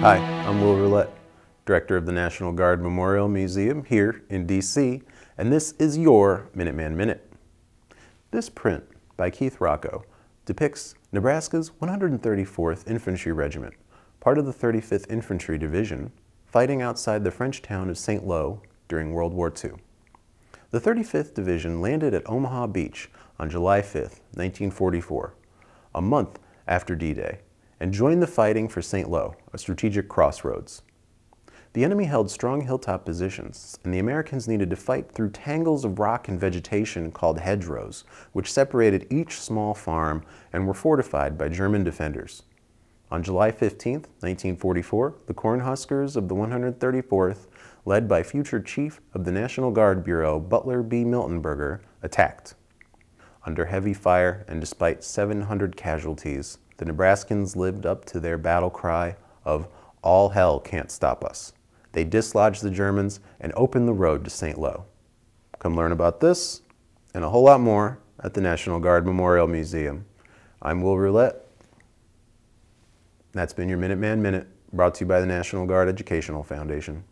Hi, I'm Will Roulette, Director of the National Guard Memorial Museum here in DC, and this is your Minuteman Minute. This print by Keith Rocco depicts Nebraska's 134th Infantry Regiment, part of the 35th Infantry Division, fighting outside the French town of St. Lo during World War II. The 35th Division landed at Omaha Beach on July 5, 1944, a month after D-Day, and joined the fighting for St. Lo, a strategic crossroads. The enemy held strong hilltop positions, and the Americans needed to fight through tangles of rock and vegetation called hedgerows, which separated each small farm and were fortified by German defenders. On July 15, 1944, the Cornhuskers of the 134th, led by future Chief of the National Guard Bureau Butler B. Miltonberger, attacked. Under heavy fire and despite 700 casualties, the Nebraskans lived up to their battle cry of all hell can't stop us. They dislodged the Germans and opened the road to St. Lo. Come learn about this and a whole lot more at the National Guard Memorial Museum. I'm Will Roulette. That's been your Minuteman Minute, brought to you by the National Guard Educational Foundation.